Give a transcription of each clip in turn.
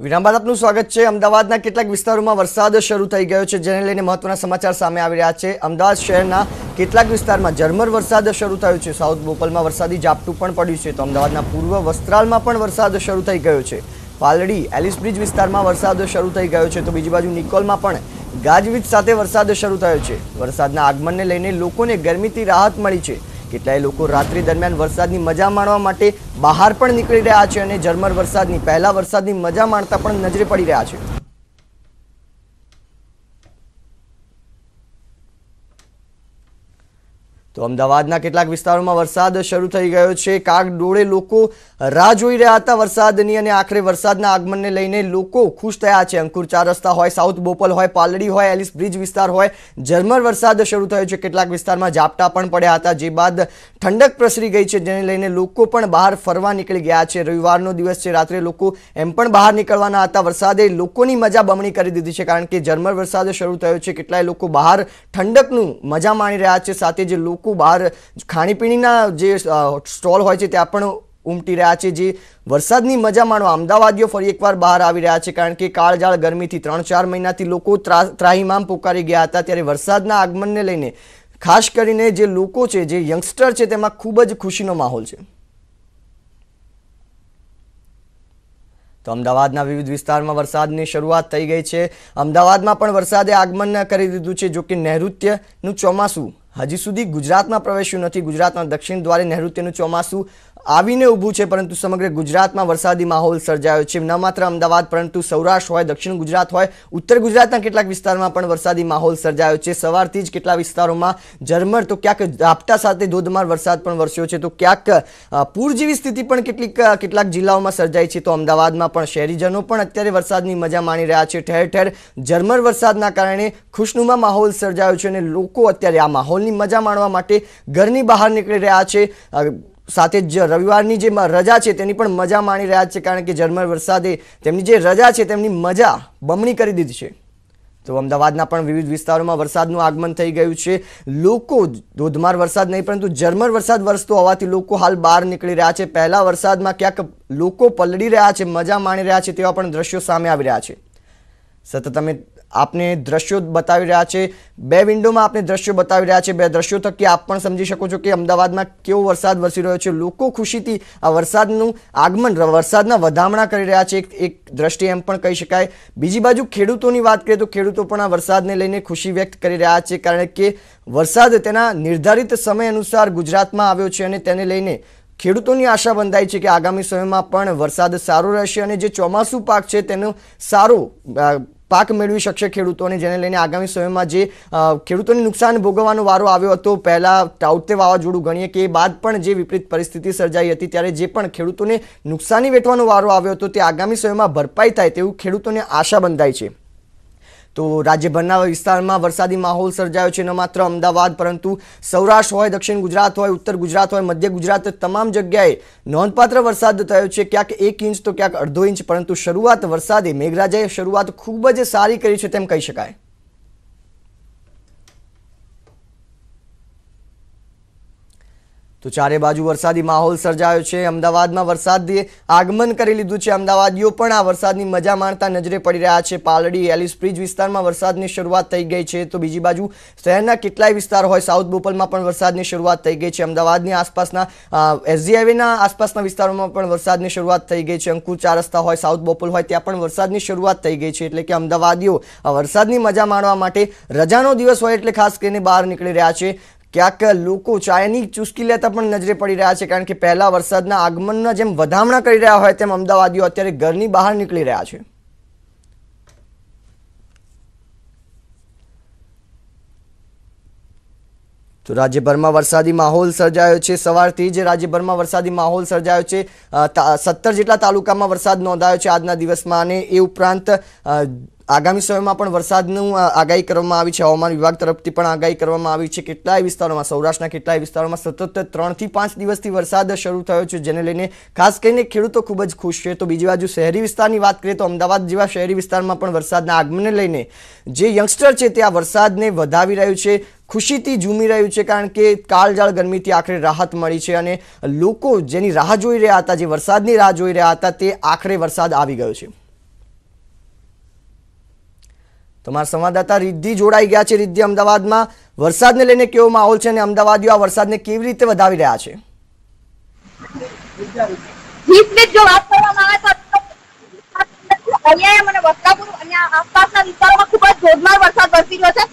વિરામ બાદ આપનું સ્વાગત છે. અમદાવાદના કેટલાક વિસ્તારોમાં વરસાદ શરૂ થઈ ગયો છે, જેને લઈને મહત્વના સમાચાર સામે આવી રહ્યા છે. અમદાવાદ શહેરના કેટલાક વિસ્તારમાં ઝરમર વરસાદ શરૂ થયો છે. સાઉથ બોપલમાં વરસાદી ઝાપટું પણ પડ્યું છે. તો અમદાવાદના પૂર્વ વસ્ત્રાલમાં પણ વરસાદ શરૂ થઈ ગયો છે. પાલડી, એલિસ બ્રિજ વિસ્તારમાં વરસાદ શરૂ થઈ ગયો છે. તો બીજી બાજુ નિકોલમાં પણ ગાજવીજ સાથે વરસાદ શરૂ થયો છે. વરસાદના આગમનને લઈને લોકોને ગરમીથી રાહત મળી છે. કેટલાય લોકો રાત્રિ દરમિયાન વરસાદની મજા માણવા માટે બહાર પણ નીકળી રહ્યા છે અને ઝરમર વરસાદની, પહેલા વરસાદની મજા માણતા પણ નજરે પડી રહ્યા છે. તો અમદાવાદના કેટલાક વિસ્તારોમાં વરસાદ શરૂ થઈ ગયો છે. કાગડોળે લોકો રાહ જોઈ રહ્યા હતા વરસાદની અને આખરે વરસાદના આગમનને લઈને લોકો ખુશ થયા છે. અંકુર ચાર રસ્તા હોય, સાઉથ બોપલ હોય, પાલડી હોય, એલિસ બ્રિજ વિસ્તાર હોય, ઝરમર વરસાદ શરૂ થયો છે. કેટલાક વિસ્તારમાં ઝાપટા પણ પડ્યા હતા, જે બાદ ઠંડક પ્રસરી ગઈ છે, જેને લઈને લોકો પણ બહાર ફરવા નીકળી ગયા છે. રવિવારનો દિવસ છે, રાત્રે લોકો એમ પણ બહાર નીકળવાના હતા. વરસાદે લોકોની મજા બમણી કરી દીધી છે, કારણ કે ઝરમર વરસાદ શરૂ થયો છે. કેટલાય લોકો બહાર ઠંડકનું મજા માણી રહ્યા છે. સાથે જે લોકો બહાર ખાણીપીણીના જે સ્ટોલ હોય છે, ત્યાં પણ ઉમટી રહ્યા છે. જે વરસાદની મજા માણવા અમદાવાદીઓ ફરી એકવાર બહાર આવી રહ્યા છે, કારણ કે કાળજાળ ગરમીથી ત્રણ ચાર મહિનાથી લોકો ત્રા- ત્રાહિમામ પોકારી ગયા હતા. ત્યારે વરસાદના આગમનને લઈને ખાસ કરીને જે લોકો છે, જે યંગસ્ટર છે, તેમાં ખૂબ જ ખુશીનો માહોલ છે. તો અમદાવાદના વિવિધ વિસ્તારમાં વરસાદની શરૂઆત થઈ ગઈ છે. અમદાવાદમાં પણ વરસાદે આગમન કરી દીધું છે જો કે નૈઋત્યનું ચોમાસું હજી સુધી ગુજરાતમાં પ્રવેશ્યું નથી. ગુજરાતના દક્ષિણ દ્વારે નૈઋત્યનું ચોમાસું આવીને ઊભું છે, પરંતુ સમગ્ર ગુજરાતમાં વરસાદી માહોલ સર્જાયો છે. ન માત્ર અમદાવાદ, પરંતુ સૌરાષ્ટ્ર હોય, દક્ષિણ ગુજરાત હોય, ઉત્તર ગુજરાતના કેટલાક વિસ્તારમાં પણ વરસાદી માહોલ સર્જાયો છે. સવારથી જ કેટલા વિસ્તારોમાં ઝરમર, તો ક્યાંક ઝાપટા સાથે ધોધમાર વરસાદ પણ વરસ્યો છે. તો ક્યાંક પૂર જેવી સ્થિતિ પણ કેટલીક કેટલાક જિલ્લાઓમાં સર્જાઈ છે. તો અમદાવાદમાં પણ શહેરીજનો પણ અત્યારે વરસાદની મજા માણી રહ્યા છે. ઠેર ઠેર ઝરમર વરસાદના કારણે ખુશનુમા માહોલ સર્જાયો છે અને લોકો અત્યારે આ માહોલની મજા માણવા માટે ઘરની બહાર નીકળી રહ્યા છે. સાથે જ રવિવારની જે રજા છે તેની પણ મજા માણી રહ્યા છે કારણ કે ઝરમર વરસાદે તેમની જે રજા છે તેમની મજા બમણી કરી દીધી છે. તો અમદાવાદના પણ વિવિધ વિસ્તારોમાં વરસાદનું આગમન થઈ ગયું છે. લોકો ધોધમાર વરસાદ નહીં, પરંતુ ઝરમર વરસાદ વરસતો હોવાથી લોકો હાલ બહાર નીકળી રહ્યા છે. પહેલા વરસાદમાં ક્યાંક લોકો પલળી રહ્યા છે, મજા માણી રહ્યા છે તેવા પણ દ્રશ્યો સામે આવી રહ્યા છે. સતત અમે આપને દ્રશ્યો બતાવી રહ્યા છે. બે વિન્ડોમાં આપને દ્રશ્યો બતાવી રહ્યા છે. બે દ્રશ્યો થકી આપ પણ સમજી શકો છો કે અમદાવાદમાં કેવો વરસાદ વરસી રહ્યો છે. લોકો ખુશીથી આ વરસાદનું આગમન, વરસાદના વધામણા કરી રહ્યા છે. એક એક દ્રષ્ટિએ એમ પણ કહી શકાય. બીજી બાજુ ખેડૂતોની વાત કરીએ તો ખેડૂતો પણ આ વરસાદને લઈને ખુશી વ્યક્ત કરી રહ્યા છે. કારણ કે વરસાદ તેના નિર્ધારિત સમય અનુસાર ગુજરાતમાં આવ્યો છે અને તેને લઈને ખેડૂતોની આશા બંધાઈ છે કે આગામી સમયમાં પણ વરસાદ સારો રહેશે અને જે ચોમાસું પાક છે તેનો સારો પાક મેળવી શકશે ખેડૂતોને, જેને લઈને આગામી સમયમાં જે ખેડૂતોને નુકસાન ભોગવવાનો વારો આવ્યો હતો, પહેલાં ટાઉતે વાવાઝોડું ગણીએ કે એ બાદ પણ જે વિપરીત પરિસ્થિતિ સર્જાઈ હતી, ત્યારે જે પણ ખેડૂતોને નુકસાની વેઠવાનો વારો આવ્યો હતો, તે આગામી સમયમાં ભરપાઈ થાય તેવું ખેડૂતોને આશા બંધાઈ છે. તો રાજ્યભરના વિસ્તારમાં વરસાદી માહોલ સર્જાયો છે ન માત્ર અમદાવાદ, પરંતુ સૌરાષ્ટ્ર હોય, દક્ષિણ ગુજરાત હોય, ઉત્તર ગુજરાત હોય, મધ્ય ગુજરાત, તમામ જગ્યાએ નોંધપાત્ર વરસાદ થયો છે. ક્યાંક એક ઇંચ તો ક્યાંક અડધો ઇંચ, પરંતુ શરૂઆત વરસાદે મેઘરાજાએ શરૂઆત ખૂબ જ સારી કરી છે તેમ કહી શકાય. તો ચારે બાજુ વરસાદી માહોલ સર્જાયો છે. અમદાવાદમાં વરસાદે આગમન કરી લીધું છે. અમદાવાદીઓ પણ આ વરસાદની મજા માણતા નજરે પડી રહ્યા છે. પાલડી, એલિસ બ્રિજ વિસ્તારમાં વરસાદની શરૂઆત થઈ ગઈ છે. તો બીજી બાજુ શહેરના કેટલાય વિસ્તાર હોય, સાઉથ બોપલમાં પણ વરસાદની શરૂઆત થઈ ગઈ છે. અમદાવાદની આસપાસના એસજી હાઈવેના આસપાસના વિસ્તારોમાં પણ વરસાદની શરૂઆત થઈ ગઈ છે. અંકુર ચાર રસ્તા હોય, સાઉથ બોપલ હોય, ત્યાં પણ વરસાદની શરૂઆત થઈ ગઈ છે. એટલે કે અમદાવાદીઓ વરસાદની મજા માણવા માટે રજાનો દિવસ હોય એટલે ખાસ કરીને બહાર નીકળી રહ્યા છે. ક્યાંક લોકો ચાયની ચુસ્કી લેતા પણ નજરે પડી રહ્યા છે, કારણ કે પહેલા વરસાદના આગમનના જેમ વધામણા કરી રહ્યા હોય તેમ અમદાવાદીઓ અત્યારે ઘરની બહાર નીકળી રહ્યા છે. તો રાજ્યભરમાં વરસાદી માહોલ સર્જાયો છે. સવારથી જ રાજ્યભરમાં વરસાદી માહોલ સર્જાયો છે. સત્તર જેટલા તાલુકામાં વરસાદ નોંધાયો છે આજના દિવસમાં અને એ ઉપરાંત આગામી સમયમાં પણ વરસાદનું આગાહી કરવામાં આવી છે. હવામાન વિભાગ તરફથી પણ આગાહી કરવામાં આવી છે. કેટલાય વિસ્તારોમાં, સૌરાષ્ટ્રના કેટલાય વિસ્તારોમાં સતત ત્રણથી પાંચ દિવસથી વરસાદ શરૂ થયો છે. જેને લઈને ખાસ કરીને ખેડૂતો ખૂબ જ ખુશ છે. તો બીજી બાજુ શહેરી વિસ્તારની વાત કરીએ તો અમદાવાદ જેવા શહેરી વિસ્તારમાં પણ વરસાદના આગમનને લઈને જે યંગસ્ટર છે તે આ વરસાદને વધાવી રહ્યું છે. ખુશીથી ઝૂમી રહ્યું છે કારણ કે કાળજાળ ગરમીથી આખરે રાહત મળી છે અને લોકો જેની રાહ જોઈ રહ્યા હતા, જે વરસાદની રાહ જોઈ રહ્યા હતા, તે આખરે વરસાદ આવી ગયો છે. તમારા સંવાદદાતા રિદ્ધિ જોડાઈ ગયા છે. રિદ્ધિ, અમદાવાદમાં વરસાદને લઈને કેવો માહોલ છે અને અમદાવાદીઓ આ વરસાદને કેવી રીતે વધાવી રહ્યા છે? અહીંયા મને વસ્ત્રાપુર અહીંયા આસપાસના વિસ્તારોમાં ખૂબ જ ધોધમાર વરસાદ વરસી રહ્યો છે.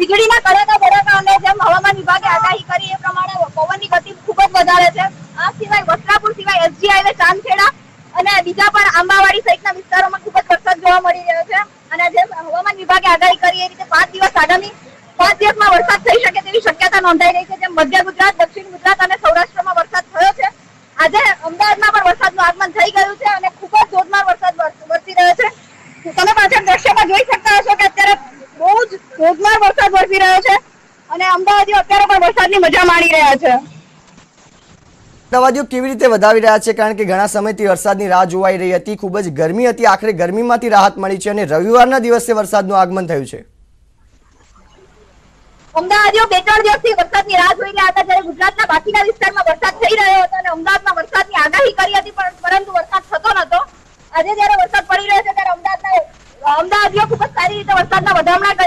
વીજળીના કડાકા ભડાકાને જેમ હવામાન વિભાગે આગાહી કરી એ પ્રમાણે પવનની ગતિ ખૂબ જ વધારે છે. આ સિવાય વસ્ત્રાપુર સિવાય એસજી હાઈવે, ચાંદખેડા અને બીજા પણ આંબાવાડી સહિતના વિસ્તારોમાં ખૂબ જ વરસાદ જોવા મળી રહ્યો છે. અને જેમ હવામાન વિભાગે આગાહી કરી એ રીતે પાંચ દિવસ આગામી પાંચ દિવસમાં વરસાદ થઈ શકે તેવી શક્યતા નોંધાઈ રહી છે. જેમ મધ્ય ગુજરાત, દક્ષિણ ગુજરાત અને સૌરાષ્ટ્રમાં વરસાદ થયો છે. આજે અમદાવાદમાં પણ વરસાદનું આગમન થઈ ગયું છે અને ખૂબ જ જોરદાર વરસાદ વરસ- વરસી રહ્યો છે. તમે પાછળ દ્રશ્યમાં જોઈ શકતા હશો કે અત્યારે બહુ જ ધોધમાર વરસાદ વરસી રહ્યો છે અને અમદાવાદીઓ અત્યારે પણ વરસાદની મજા માણી રહ્યા છે. અમદાવાદીઓ કેવી રીતે વધાવી રહ્યા છે? કારણ કે ઘણા સમયથી વરસાદની રાહ જોવાઈ રહી હતી. ખૂબ જ ગરમી હતી. આખરે ગરમીમાંથી રાહત મળી છે અને રવિવારના દિવસે વરસાદનું આગમન થયું છે. અમદાવાદીઓ બે ત્રણ દિવસથી વરસાદની રાહ જોઈ રહ્યા હતા. જ્યારે ગુજરાતના બાકીના વિસ્તારમાં વરસાદ થઈ રહ્યો હતો અને અમદાવાદમાં વરસાદની આગાહી કરી હતી પણ પરંતુ વરસાદ થતો નતો આજે જ્યારે વરસાદ પડી રહ્યો છે ત્યારે અમદાવાદના અમદાવાદીઓ ખૂબ જ સારી રીતે વરસાદના વધામણા